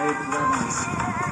Abe Lemons.